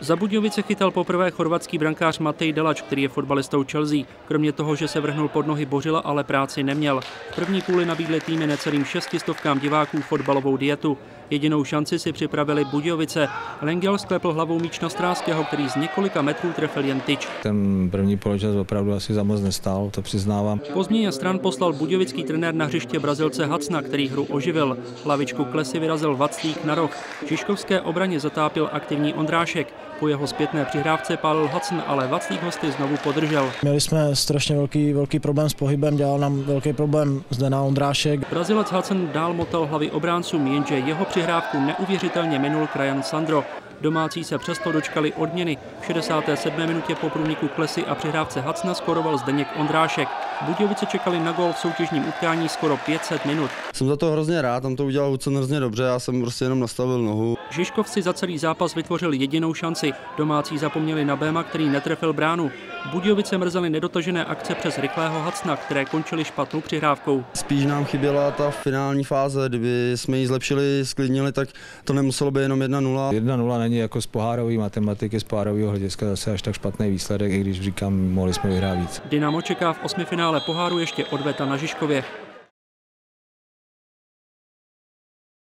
Za Budějovice chytal poprvé chorvatský brankář Matej Delač, který je fotbalistou Chelsea. Kromě toho, že se vrhnul pod nohy Božila, ale práci neměl. V první půli nabídli týmy necelým šestistovkám diváků fotbalovou dietu. Jedinou šanci si připravili Budějovice. Lengel sklepl hlavou míč na Stráského, který z několika metrů trefil jen tyč. Ten první poločas opravdu asi za moc nestál, to přiznávám. Po změně stran poslal budějovický trenér na hřiště Brazilce Hacna, který hru oživil. Hlavičku klesy vyrazil Vaclík na roh. Žižkovské obraně zatápil aktivní Ondrášek. Po jeho zpětné přihrávce pálil Hacn, ale Vaclík hosty znovu podržel. Měli jsme strašně velký, velký problém s pohybem, dělal nám velký problém zde na Ondrášek. Brazilec Hacn dál motal hlavy obráncům, jenže jeho přihrávku neuvěřitelně minul krajan Sandro. Domácí se přesto dočkali odměny. V 67. minutě po průniku Klesy a přihrávce Hacna skoroval Zdeněk Ondrášek. Budějovice čekali na gol v soutěžním utkání skoro 500 minut. Jsem za to hrozně rád, tam to udělal Hudson hrozně dobře, já jsem prostě jenom nastavil nohu. Žižkovci za celý zápas vytvořili jedinou šanci. Domácí zapomněli na Béma, který netrefil bránu. Budějovice mrzely nedotažené akce přes rychlého Hacna, které končily špatnou přihrávkou. Spíš nám chyběla ta finální fáze, kdyby jsme ji zlepšili, sklidnili, tak to nemuselo být jenom 1-0. 1-0 není jako z pohárové matematiky, z pohárového hlediska zase až tak špatný výsledek, i když říkám, mohli jsme vyhrát víc. Dynamo čeká v osmifinále poháru ještě odveta na Žižkově.